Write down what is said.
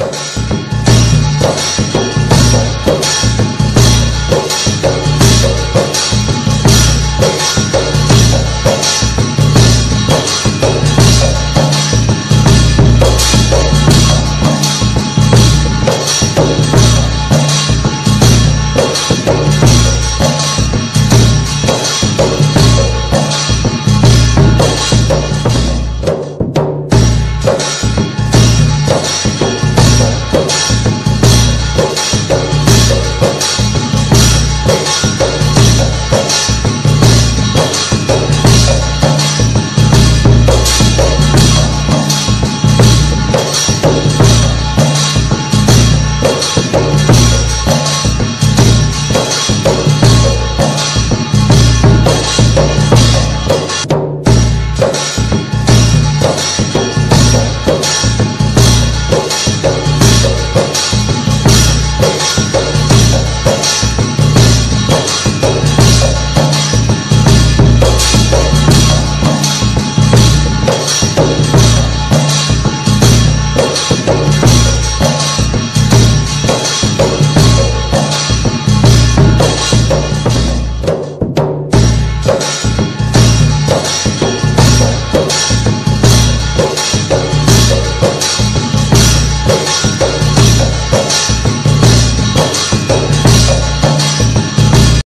you